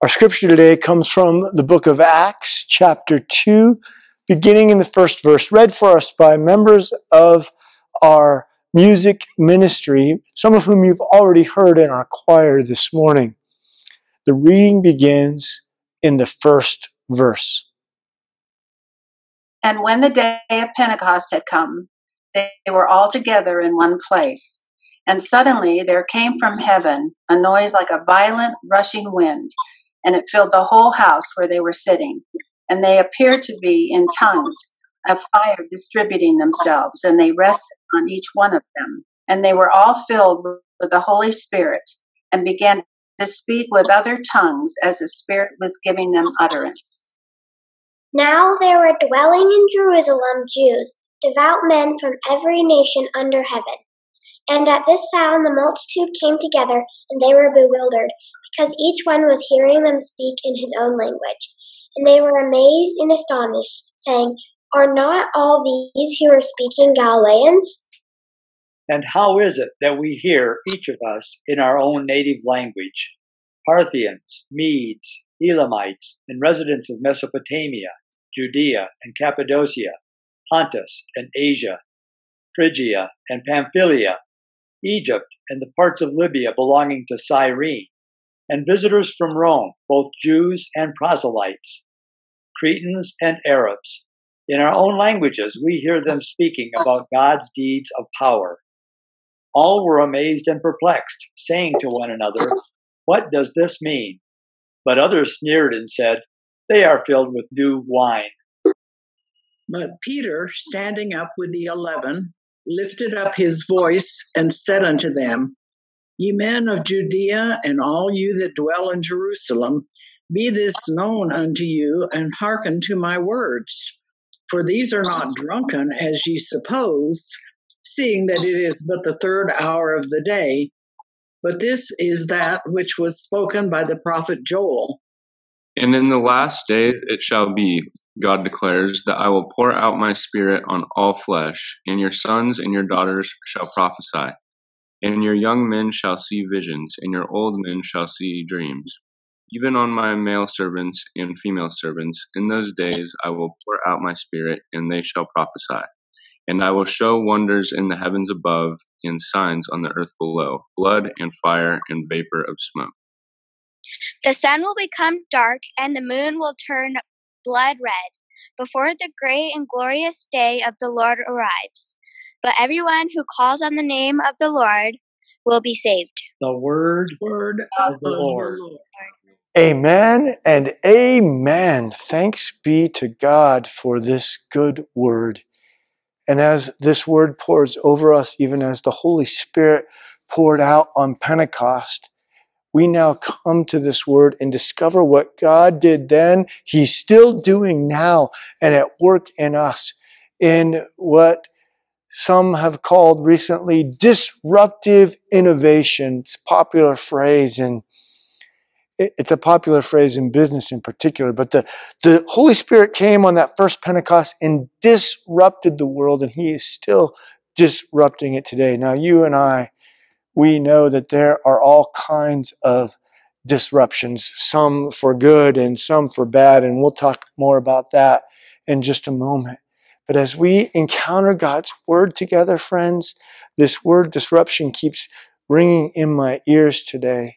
Our scripture today comes from the book of Acts, chapter 2, beginning in the first verse, read for us by members of our music ministry, some of whom you've already heard in our choir this morning. The reading begins in the first verse. And when the day of Pentecost had come, they were all together in one place. And suddenly there came from heaven a noise like a violent rushing wind and it filled the whole house where they were sitting. And they appeared to be in tongues of fire distributing themselves, and they rested on each one of them. And they were all filled with the Holy Spirit and began to speak with other tongues as the Spirit was giving them utterance. Now there were dwelling in Jerusalem Jews, devout men from every nation under heaven. And at this sound the multitude came together, and they were bewildered, because each one was hearing them speak in his own language. And they were amazed and astonished, saying, Are not all these who are speaking Galileans? And how is it that we hear, each of us, in our own native language? Parthians, Medes, Elamites, and residents of Mesopotamia, Judea and Cappadocia, Pontus and Asia, Phrygia and Pamphylia, Egypt and the parts of Libya belonging to Cyrene, and visitors from Rome, both Jews and proselytes, Cretans and Arabs. In our own languages, we hear them speaking about God's deeds of power. All were amazed and perplexed, saying to one another, What does this mean? But others sneered and said, They are filled with new wine. But Peter, standing up with the eleven, lifted up his voice and said unto them, Ye men of Judea, and all you that dwell in Jerusalem, be this known unto you, and hearken to my words. For these are not drunken, as ye suppose, seeing that it is but the third hour of the day. But this is that which was spoken by the prophet Joel. And in the last days it shall be, God declares, that I will pour out my spirit on all flesh, and your sons and your daughters shall prophesy. And your young men shall see visions, and your old men shall see dreams. Even on my male servants and female servants, in those days I will pour out my spirit, and they shall prophesy. And I will show wonders in the heavens above, and signs on the earth below blood and fire and vapor of smoke. The sun will become dark, and the moon will turn blood red, before the great and glorious day of the Lord arrives but everyone who calls on the name of the Lord will be saved. The word, word of the Lord. Amen and amen. Thanks be to God for this good word. And as this word pours over us, even as the Holy Spirit poured out on Pentecost, we now come to this word and discover what God did then, He's still doing now and at work in us in what some have called recently disruptive innovation. It's a popular phrase and it's a popular phrase in business in particular, but the, the Holy Spirit came on that first Pentecost and disrupted the world and he is still disrupting it today. Now you and I, we know that there are all kinds of disruptions, some for good and some for bad, and we'll talk more about that in just a moment. But as we encounter God's word together, friends, this word disruption keeps ringing in my ears today.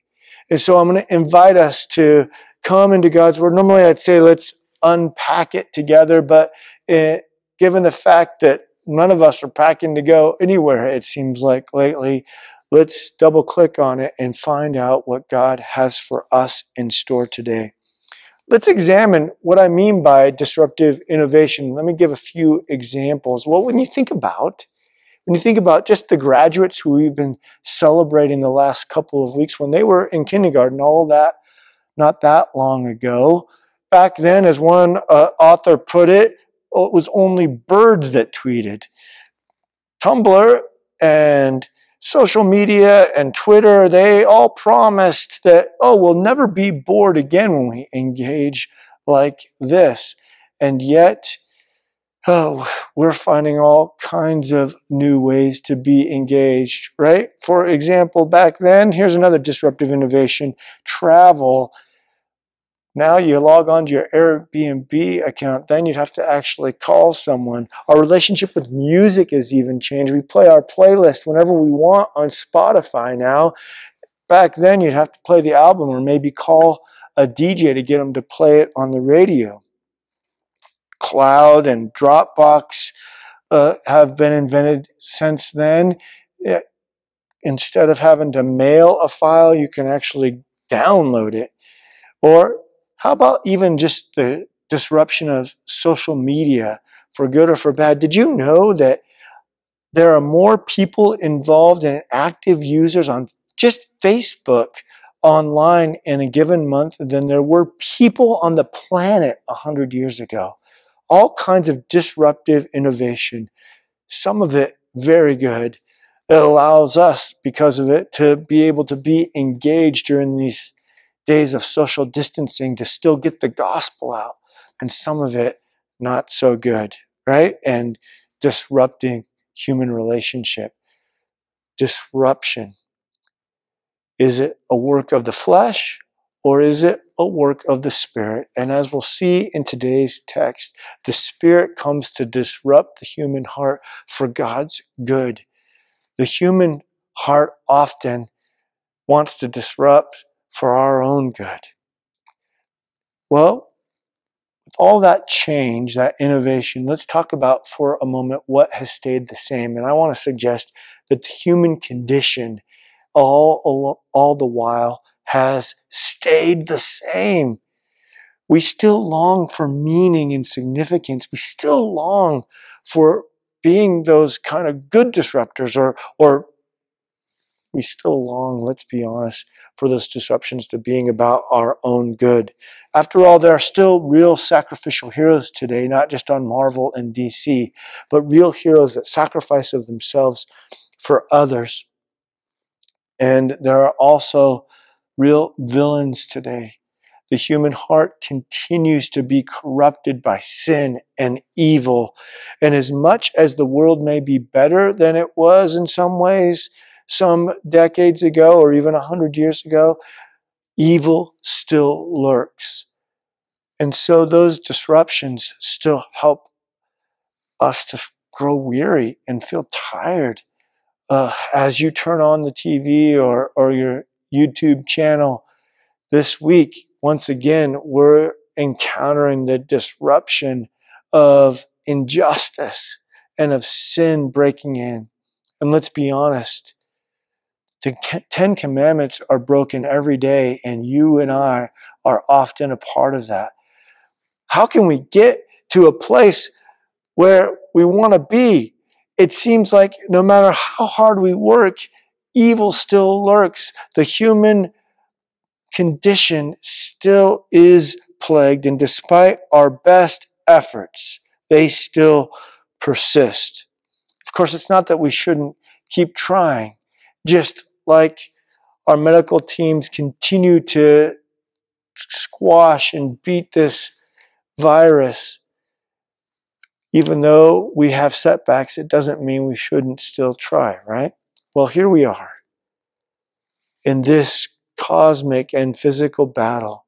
And so I'm going to invite us to come into God's word. Normally I'd say let's unpack it together, but it, given the fact that none of us are packing to go anywhere, it seems like lately, let's double click on it and find out what God has for us in store today. Let's examine what I mean by disruptive innovation. Let me give a few examples. Well, when you think about when you think about just the graduates who we've been celebrating the last couple of weeks when they were in kindergarten, all that not that long ago. Back then, as one uh, author put it, it was only birds that tweeted. Tumblr and social media and Twitter, they all promised that, oh, we'll never be bored again when we engage like this. And yet, oh, we're finding all kinds of new ways to be engaged, right? For example, back then, here's another disruptive innovation travel. Now you log on to your Airbnb account, then you'd have to actually call someone. Our relationship with music has even changed. We play our playlist whenever we want on Spotify now. Back then, you'd have to play the album or maybe call a DJ to get them to play it on the radio. Cloud and Dropbox uh, have been invented since then. Instead of having to mail a file, you can actually download it. Or how about even just the disruption of social media for good or for bad? Did you know that there are more people involved and active users on just Facebook online in a given month than there were people on the planet 100 years ago? All kinds of disruptive innovation, some of it very good. It allows us, because of it, to be able to be engaged during these days of social distancing to still get the gospel out, and some of it not so good, right? And disrupting human relationship. Disruption. Is it a work of the flesh or is it a work of the Spirit? And as we'll see in today's text, the Spirit comes to disrupt the human heart for God's good. The human heart often wants to disrupt for our own good. Well, with all that change, that innovation, let's talk about for a moment what has stayed the same. And I want to suggest that the human condition all, all, all the while has stayed the same. We still long for meaning and significance. We still long for being those kind of good disruptors or, or we still long, let's be honest, for those disruptions to being about our own good. After all, there are still real sacrificial heroes today, not just on Marvel and DC, but real heroes that sacrifice of themselves for others. And there are also real villains today. The human heart continues to be corrupted by sin and evil. And as much as the world may be better than it was in some ways, some decades ago or even a hundred years ago, evil still lurks. And so those disruptions still help us to grow weary and feel tired. Uh, as you turn on the TV or, or your YouTube channel this week, once again, we're encountering the disruption of injustice and of sin breaking in. And let's be honest, the Ten Commandments are broken every day, and you and I are often a part of that. How can we get to a place where we want to be? It seems like no matter how hard we work, evil still lurks. The human condition still is plagued, and despite our best efforts, they still persist. Of course, it's not that we shouldn't keep trying, just like our medical teams continue to squash and beat this virus. Even though we have setbacks, it doesn't mean we shouldn't still try, right? Well, here we are in this cosmic and physical battle.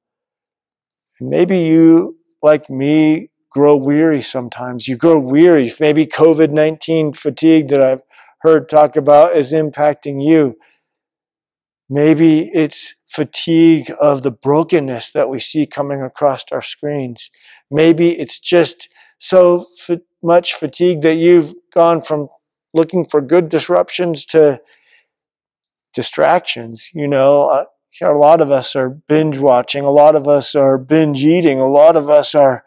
And maybe you, like me, grow weary sometimes. You grow weary. Maybe COVID 19 fatigue that I've heard talk about is impacting you. Maybe it's fatigue of the brokenness that we see coming across our screens. Maybe it's just so much fatigue that you've gone from looking for good disruptions to distractions. You know, uh, a lot of us are binge watching. A lot of us are binge eating. A lot of us are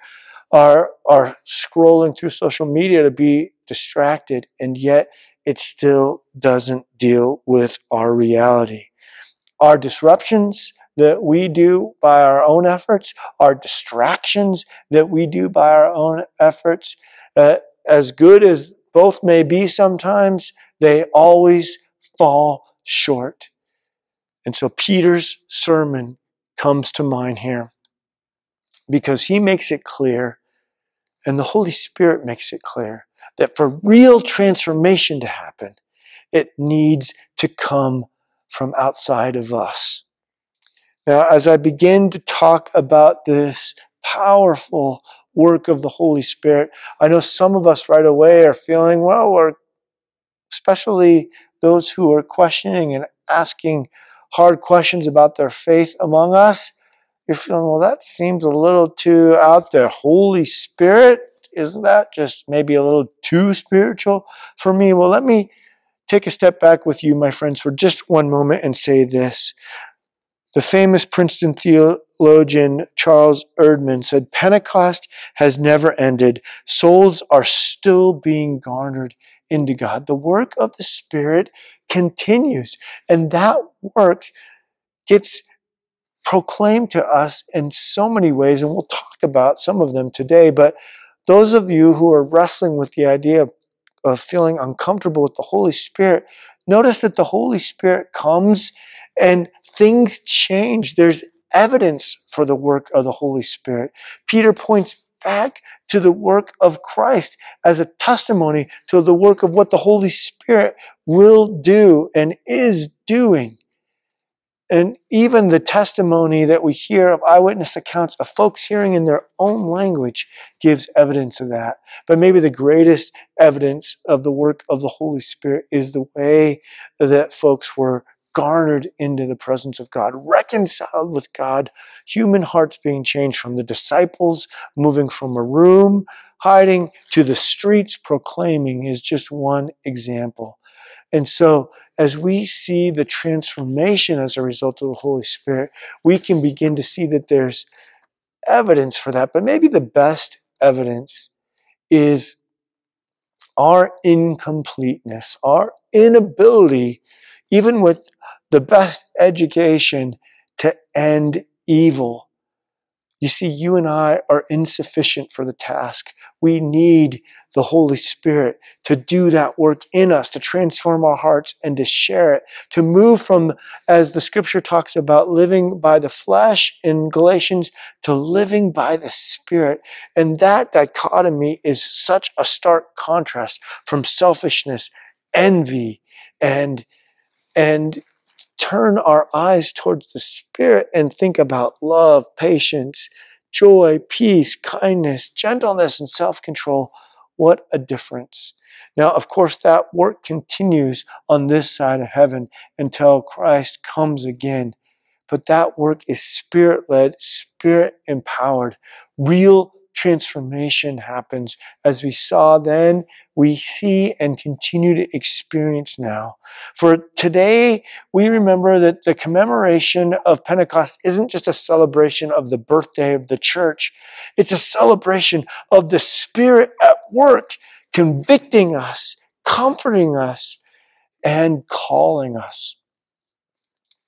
are are scrolling through social media to be distracted, and yet it still doesn't deal with our reality our disruptions that we do by our own efforts, our distractions that we do by our own efforts, uh, as good as both may be sometimes, they always fall short. And so Peter's sermon comes to mind here because he makes it clear, and the Holy Spirit makes it clear, that for real transformation to happen, it needs to come from outside of us. Now, as I begin to talk about this powerful work of the Holy Spirit, I know some of us right away are feeling, well, we're especially those who are questioning and asking hard questions about their faith among us. You're feeling, well, that seems a little too out there. Holy Spirit, isn't that just maybe a little too spiritual for me? Well, let me take a step back with you, my friends, for just one moment and say this. The famous Princeton theologian Charles Erdman said, Pentecost has never ended. Souls are still being garnered into God. The work of the Spirit continues, and that work gets proclaimed to us in so many ways, and we'll talk about some of them today. But those of you who are wrestling with the idea of, of feeling uncomfortable with the Holy Spirit, notice that the Holy Spirit comes and things change. There's evidence for the work of the Holy Spirit. Peter points back to the work of Christ as a testimony to the work of what the Holy Spirit will do and is doing. And even the testimony that we hear of eyewitness accounts of folks hearing in their own language gives evidence of that. But maybe the greatest evidence of the work of the Holy Spirit is the way that folks were garnered into the presence of God, reconciled with God, human hearts being changed from the disciples moving from a room hiding to the streets proclaiming is just one example. And so, as we see the transformation as a result of the Holy Spirit, we can begin to see that there's evidence for that. But maybe the best evidence is our incompleteness, our inability, even with the best education, to end evil you see, you and I are insufficient for the task. We need the Holy Spirit to do that work in us, to transform our hearts and to share it, to move from, as the scripture talks about, living by the flesh in Galatians to living by the Spirit. And that dichotomy is such a stark contrast from selfishness, envy, and, and turn our eyes towards the Spirit and think about love, patience, joy, peace, kindness, gentleness, and self control, what a difference. Now, of course, that work continues on this side of heaven until Christ comes again. But that work is spirit led, spirit empowered, real transformation happens. As we saw then, we see and continue to experience now. For today, we remember that the commemoration of Pentecost isn't just a celebration of the birthday of the church. It's a celebration of the Spirit at work, convicting us, comforting us, and calling us.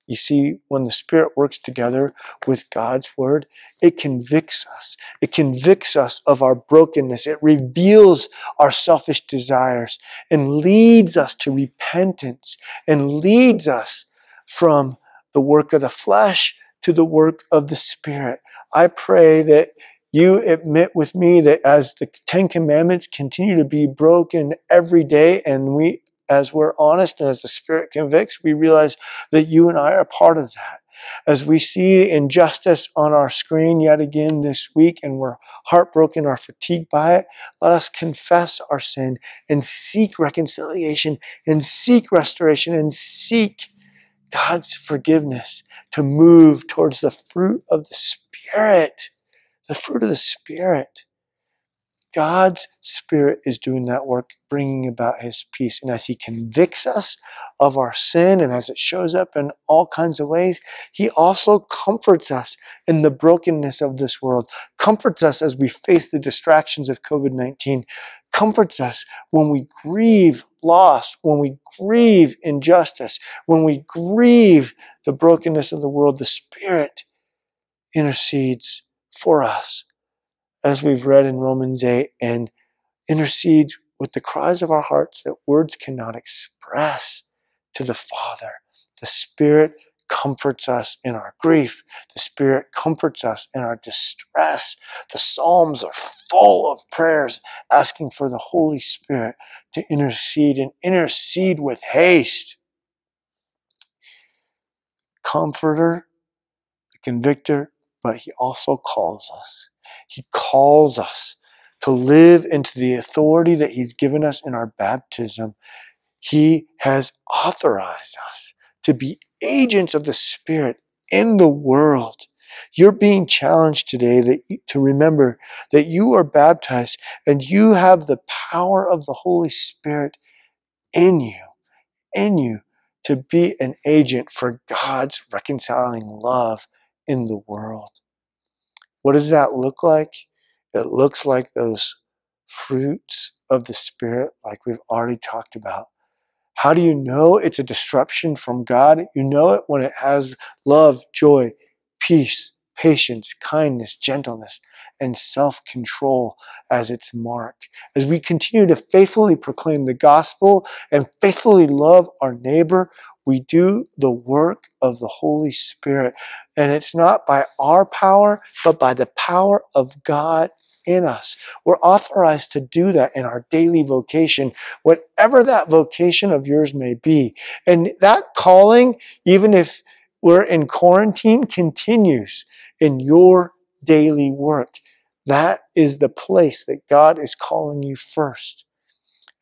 You see, when the Spirit works together with God's Word, it convicts us. It convicts us of our brokenness. It reveals our selfish desires and leads us to repentance and leads us from the work of the flesh to the work of the Spirit. I pray that you admit with me that as the Ten Commandments continue to be broken every day and we as we're honest and as the Spirit convicts, we realize that you and I are part of that. As we see injustice on our screen yet again this week and we're heartbroken or fatigued by it, let us confess our sin and seek reconciliation and seek restoration and seek God's forgiveness to move towards the fruit of the Spirit. The fruit of the Spirit. God's Spirit is doing that work, bringing about His peace. And as He convicts us of our sin and as it shows up in all kinds of ways, He also comforts us in the brokenness of this world, comforts us as we face the distractions of COVID 19, comforts us when we grieve loss, when we grieve injustice, when we grieve the brokenness of the world. The Spirit intercedes for us as we've read in Romans 8, and intercedes with the cries of our hearts that words cannot express to the Father. The Spirit comforts us in our grief. The Spirit comforts us in our distress. The Psalms are full of prayers asking for the Holy Spirit to intercede and intercede with haste. Comforter, the convictor, but he also calls us. He calls us to live into the authority that he's given us in our baptism. He has authorized us to be agents of the Spirit in the world. You're being challenged today that, to remember that you are baptized and you have the power of the Holy Spirit in you, in you, to be an agent for God's reconciling love in the world. What does that look like? It looks like those fruits of the Spirit, like we've already talked about. How do you know it's a disruption from God? You know it when it has love, joy, peace, patience, kindness, gentleness, and self control as its mark. As we continue to faithfully proclaim the gospel and faithfully love our neighbor, we do the work of the Holy Spirit. And it's not by our power, but by the power of God in us. We're authorized to do that in our daily vocation, whatever that vocation of yours may be. And that calling, even if we're in quarantine, continues in your daily work. That is the place that God is calling you first.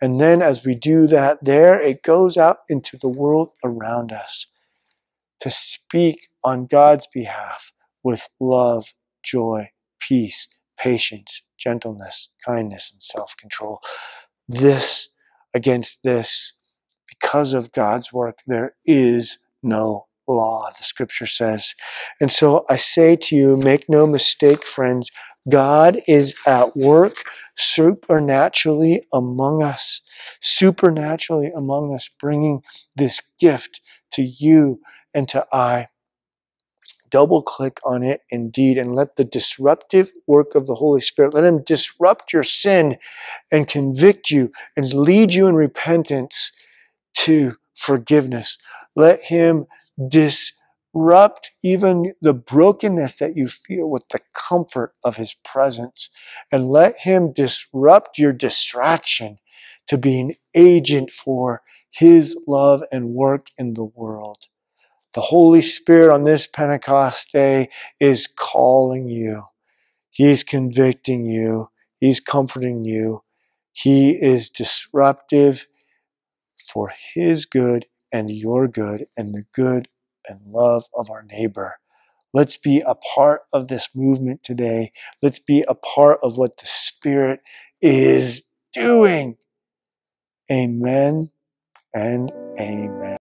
And then as we do that there, it goes out into the world around us to speak on God's behalf with love, joy, peace, patience, gentleness, kindness, and self control. This against this, because of God's work, there is no law, the scripture says. And so I say to you, make no mistake, friends, God is at work supernaturally among us, supernaturally among us, bringing this gift to you and to I. Double click on it indeed and let the disruptive work of the Holy Spirit, let Him disrupt your sin and convict you and lead you in repentance to forgiveness. Let Him disrupt even the brokenness that you feel with the comfort of His presence and let Him disrupt your distraction to be an agent for His love and work in the world. The Holy Spirit on this Pentecost day is calling you. He's convicting you. He's comforting you. He is disruptive for His good and your good and the good and love of our neighbor. Let's be a part of this movement today. Let's be a part of what the Spirit is doing. Amen and amen.